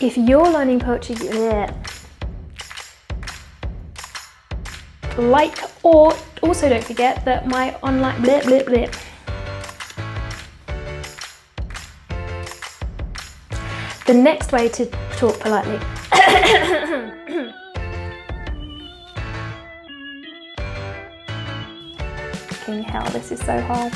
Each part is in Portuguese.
If you're learning Portuguese, like or also don't forget that my online blip blip blip The next way to talk politely. Fucking hell, this is so hard.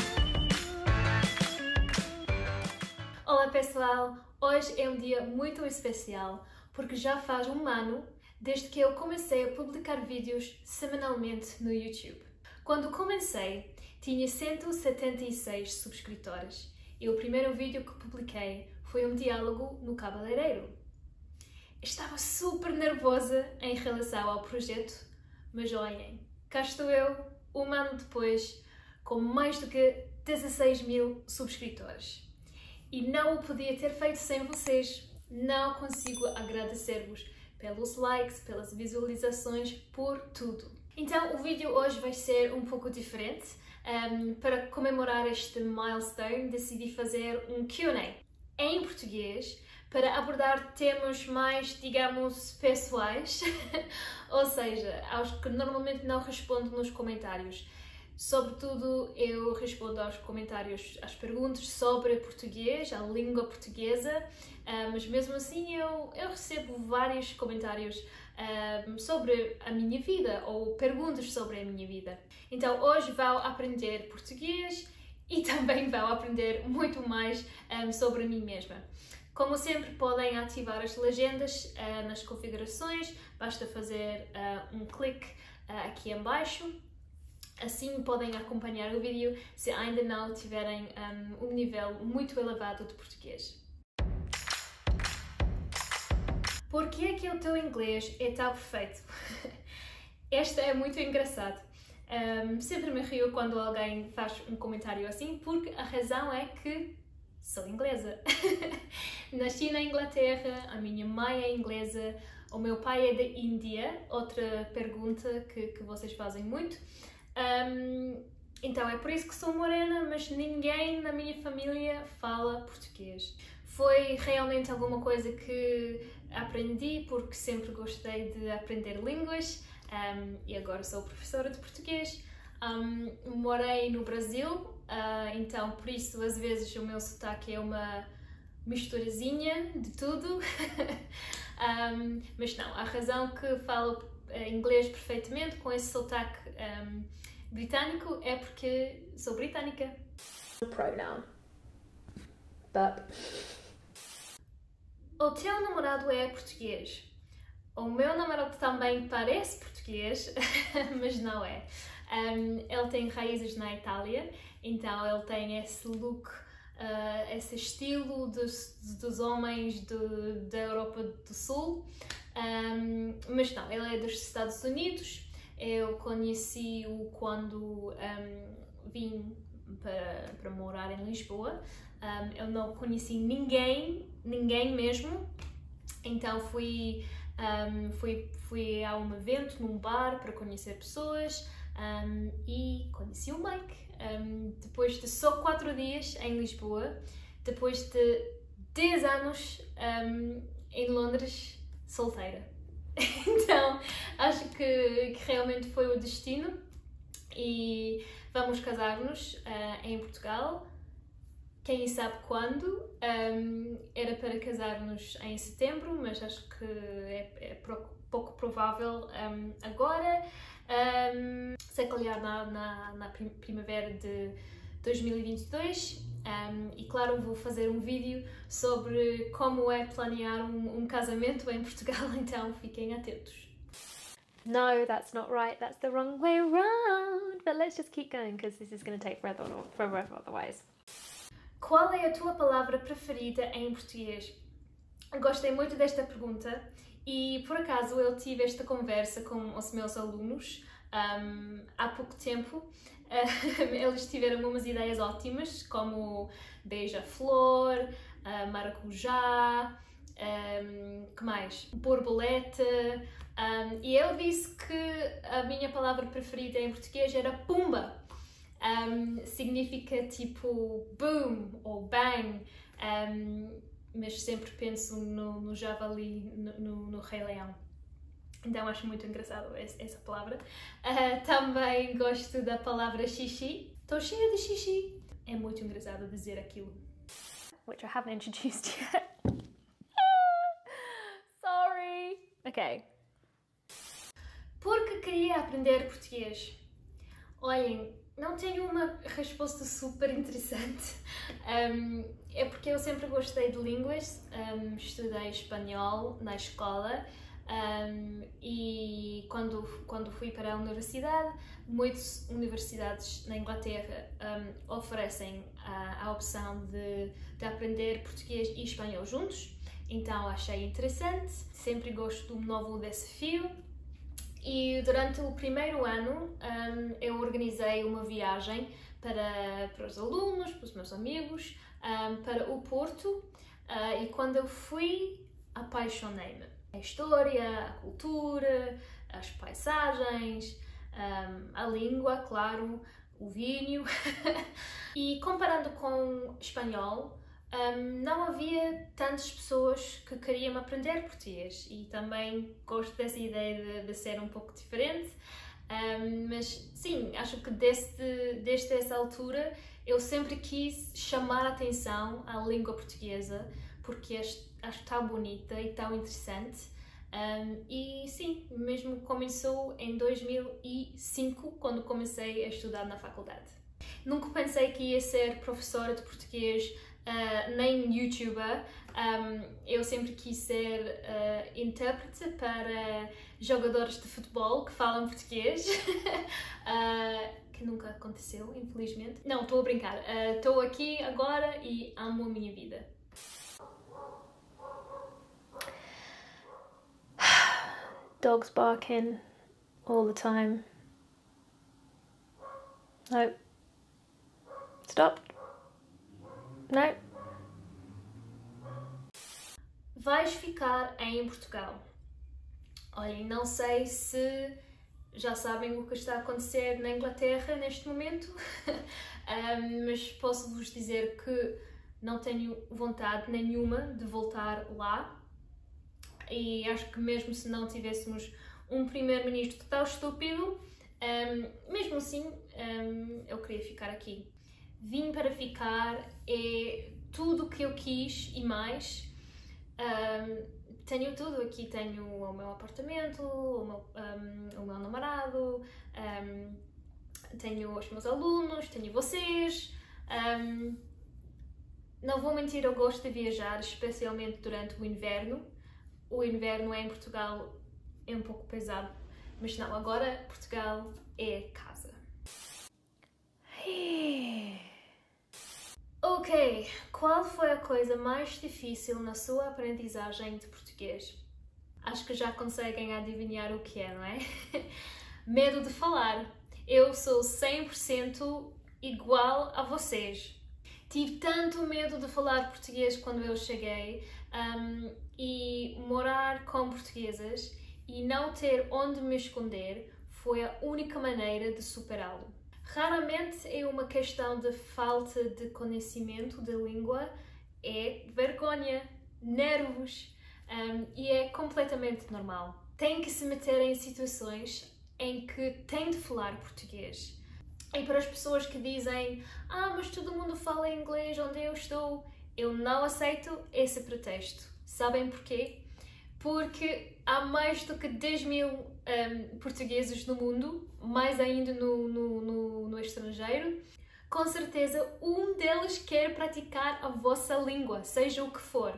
Olá pessoal, hoje é um dia muito especial porque já faz um ano desde que eu comecei a publicar vídeos semanalmente no YouTube. Quando comecei, tinha 176 subscritores e o primeiro vídeo que publiquei foi um diálogo no cabeleireiro. Estava super nervosa em relação ao projeto, mas olhem, cá estou eu, um ano depois, com mais do que 16 mil subscritores. E não o podia ter feito sem vocês. Não consigo agradecer-vos pelos likes, pelas visualizações, por tudo. Então o vídeo hoje vai ser um pouco diferente. Um, para comemorar este milestone, decidi fazer um Q&A em português para abordar temas mais, digamos, pessoais, ou seja, aos que normalmente não respondo nos comentários. Sobretudo, eu respondo aos comentários, às perguntas sobre português, a língua portuguesa, uh, mas mesmo assim eu, eu recebo vários comentários uh, sobre a minha vida ou perguntas sobre a minha vida. Então, hoje vou aprender português e também vou aprender muito mais um, sobre mim mesma. Como sempre, podem ativar as legendas nas configurações, basta fazer um clique aqui em baixo. Assim podem acompanhar o vídeo se ainda não tiverem um, um nível muito elevado de português. Por que é que o teu inglês é tão perfeito? Esta é muito engraçado. Um, sempre me rio quando alguém faz um comentário assim, porque a razão é que sou inglesa. Nasci na Inglaterra, a minha mãe é inglesa, o meu pai é da Índia, outra pergunta que, que vocês fazem muito. Um, então é por isso que sou morena, mas ninguém na minha família fala português. Foi realmente alguma coisa que aprendi porque sempre gostei de aprender línguas um, e agora sou professora de português. Um, morei no Brasil, uh, então por isso às vezes o meu sotaque é uma misturazinha de tudo. um, mas não, a razão que falo inglês perfeitamente com esse sotaque um, britânico é porque sou britânica. Pronoun. But. O teu namorado é português? O meu namorado também parece português, mas não é. Um, ele tem raízes na Itália, então ele tem esse look, uh, esse estilo dos, dos homens do, da Europa do Sul. Um, mas não, ele é dos Estados Unidos. Eu conheci-o quando um, vim para, para morar em Lisboa. eu não conheci ninguém, ninguém mesmo. Então fui um, fui, fui a um evento num bar para conhecer pessoas um, e conheci o Mike. Um, depois de só 4 dias em Lisboa, depois de 10 anos em Londres, solteira. então acho que, que, realmente foi o destino e vamos casar-nos uh, em Portugal quem sabe quando. Um, era para casarmos em setembro, mas acho que é, é pouco provável um, agora. Um, se calhar na, na, na, primavera de 2022. E claro, vou fazer um vídeo sobre como é planear um, um casamento em Portugal, então fiquem atentos. No, that's not right. That's the wrong way around. But let's just keep going because this is going to take forever, forever otherwise. Qual é a tua palavra preferida em português? Gostei muito desta pergunta e por acaso eu tive esta conversa com os meus alunos um, há pouco tempo. Eles tiveram umas ideias ótimas, como beija-flor, uh, maracujá, um, que mais? Borboleta. Um, e eu disse que a minha palavra preferida em português era pumba um, significa tipo boom ou bang. Mas sempre penso no, no javali, no, no, no Rei Leão. Então acho muito engraçado essa palavra. Uh, também gosto da palavra xixi. Estou cheia de xixi. É muito engraçado dizer aquilo. Which I haven't introduced yet. Sorry. Okay. Porque queria aprender português. Olhem, não tenho uma resposta super interessante. Um, é porque eu sempre gostei de línguas, um, estudei espanhol na escola um, e quando, quando fui para a universidade, muitas universidades na Inglaterra oferecem a, a opção de, de aprender português e espanhol juntos. Então achei interessante, sempre gosto de um novo desafio e durante o primeiro ano um, eu organizei uma viagem para, para os alunos, para os meus amigos, um, para o Porto uh, e quando eu fui apaixonei-me. A história, a cultura, as paisagens, um, a língua, claro, o vinho. e comparando com espanhol, um, não havia tantas pessoas que queriam aprender português e também gosto dessa ideia de, de ser um pouco diferente. Um, mas sim, acho que desde, desde essa altura eu sempre quis chamar a atenção à língua portuguesa porque acho, acho tão bonita e tão interessante. Um, e sim, mesmo começou em 2005, quando comecei a estudar na faculdade. Nunca pensei que ia ser professora de português uh, nem youtuber. Um, eu sempre quis ser uh, intérprete para jogadores de futebol que falam português. uh, que nunca aconteceu, infelizmente. Não, estou a brincar. Estou aqui agora e amo a minha vida. Dogs barking all the time. No. Stop. Não. Vais ficar em Portugal. Olhem, não sei se já sabem o que está a acontecer na Inglaterra neste momento, um, mas posso vos dizer que não tenho vontade nenhuma de voltar lá. E acho que mesmo se não tivéssemos um primeiro-ministro tão estúpido, um, mesmo assim um, eu queria ficar aqui vim para ficar, é tudo o que eu quis e mais. Um, tenho tudo aqui, tenho o meu apartamento, o meu, um, o meu namorado, um, tenho os meus alunos, tenho vocês. não vou mentir, eu gosto de viajar, especialmente durante o inverno. O inverno em Portugal é um pouco pesado, mas não, agora Portugal é casa. Ok, qual foi a coisa mais difícil na sua aprendizagem de português? Acho que já conseguem adivinhar o que é, não é? Medo de falar. Eu sou 100% igual a vocês. Tive tanto medo de falar português quando eu cheguei um, e morar com portuguesas e não ter onde me esconder foi a única maneira de superá-lo. Raramente é uma questão de falta de conhecimento da língua, é vergonha, nervos um, e é completamente normal. Tem que se meter em situações em que tem de falar português. E para as pessoas que dizem, ah, mas todo mundo fala inglês onde eu estou, eu não aceito esse pretexto. Sabem porquê? Porque há mais do que 10 mil um, portugueses no mundo, mais ainda no, no, no, no estrangeiro, com certeza um deles quer praticar a vossa língua, seja o que for.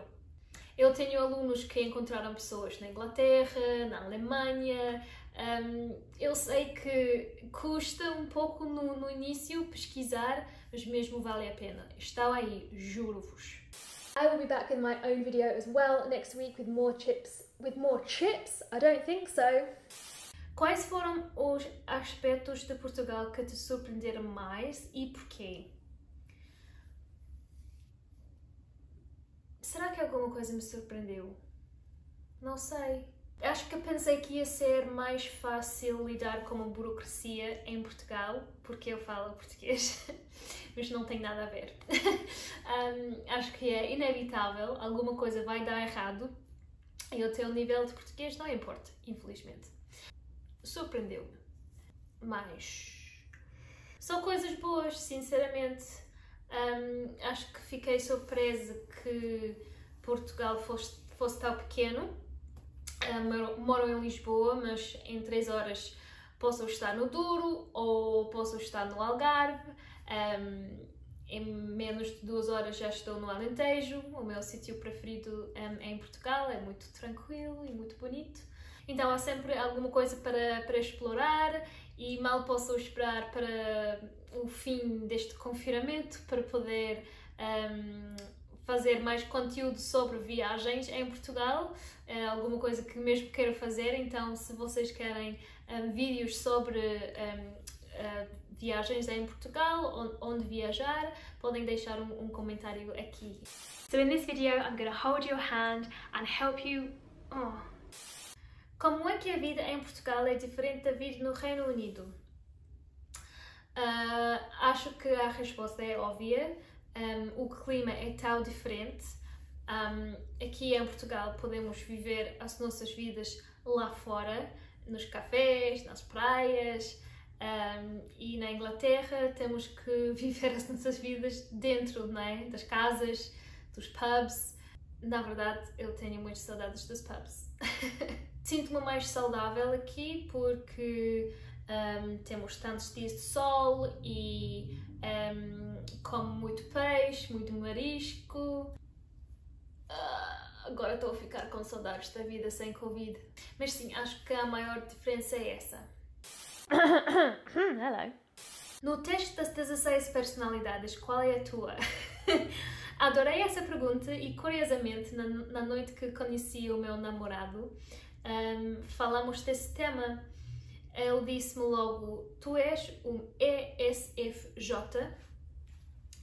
Eu tenho alunos que encontraram pessoas na Inglaterra, na Alemanha. Um, eu sei que custa um pouco no, no início pesquisar, mas mesmo vale a pena. Está aí, juro-vos. I will be back with my own video as well next week with more chips. With more chips? I don't think so. Quais foram os aspectos de Portugal que te surpreenderam mais e porquê? Será que alguma coisa me surpreendeu? Não sei. Acho que eu pensei que ia ser mais fácil lidar com a burocracia em Portugal, porque eu falo português, mas não tem nada a ver. um, acho que é inevitável, alguma coisa vai dar errado e o teu nível de português não importa, infelizmente. Surpreendeu-me, mas são coisas boas, sinceramente. Um, acho que fiquei surpresa que Portugal fosse, fosse tão pequeno uh, moro em Lisboa, mas em 3 horas posso estar no Douro ou posso estar no Algarve. Em menos de duas horas já estou no Alentejo, o meu sítio preferido é em Portugal, é muito tranquilo e muito bonito. Então há sempre alguma coisa para, para explorar e mal posso esperar para o fim deste confinamento para poder um, fazer mais conteúdo sobre viagens em Portugal, é alguma coisa que mesmo quero fazer, então se vocês querem um, vídeos sobre um, uh, viagens em Portugal, onde viajar, podem deixar um, um comentário aqui. So in this video I'm going to hold your hand and help you... Oh. Como é que a vida em Portugal é diferente da vida no Reino Unido? Uh, acho que a resposta é óbvia um, o clima é tão diferente. Um, aqui em Portugal podemos viver as nossas vidas lá fora, nos cafés, nas praias, um, e na Inglaterra temos que viver as nossas vidas dentro é? das casas, dos pubs. Na verdade, eu tenho muitas saudades dos pubs. Sinto-me mais saudável aqui porque um, temos tantos dias de sol e um, como muito peixe, muito marisco. Uh, agora estou a ficar com saudades da vida sem Covid. Mas sim, acho que a maior diferença é essa. Hello. No teste das 16 personalidades, qual é a tua? Adorei essa pergunta e, curiosamente, na, na noite que conheci o meu namorado, um, falamos desse tema ele disse-me logo: Tu és um ESFJ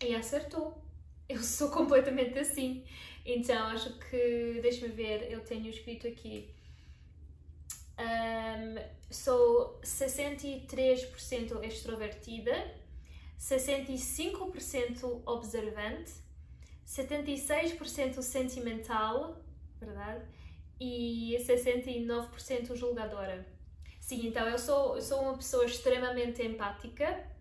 e acertou. Eu sou completamente assim. Então acho que, deixa-me ver, eu tenho escrito aqui. Um, sou 63% extrovertida, 65% observante, 76% sentimental, verdade? E 69% julgadora. Sim, então eu sou, eu sou uma pessoa extremamente empática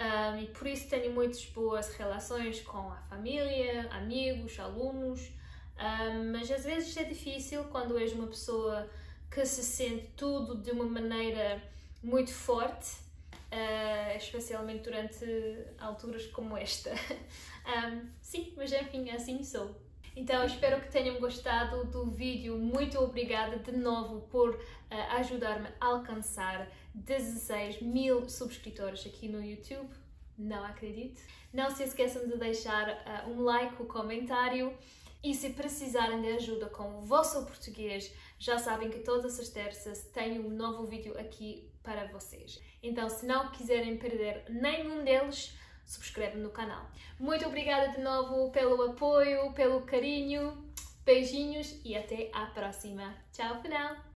um, e por isso tenho muitas boas relações com a família, amigos, alunos, um, mas às vezes é difícil quando és uma pessoa que se sente tudo de uma maneira muito forte, uh, especialmente durante alturas como esta. um, sim, mas enfim, assim sou. Então espero que tenham gostado do vídeo. Muito obrigada de novo por uh, ajudar-me a alcançar 16 mil subscritores aqui no YouTube. Não acredito. Não se esqueçam de deixar uh, um like, um comentário. E se precisarem de ajuda com o vosso português, já sabem que todas as terças tenho um novo vídeo aqui para vocês. Então, se não quiserem perder nenhum deles, subscreve no canal. Muito obrigada de novo pelo apoio, pelo carinho, beijinhos e até à próxima. Tchau, final!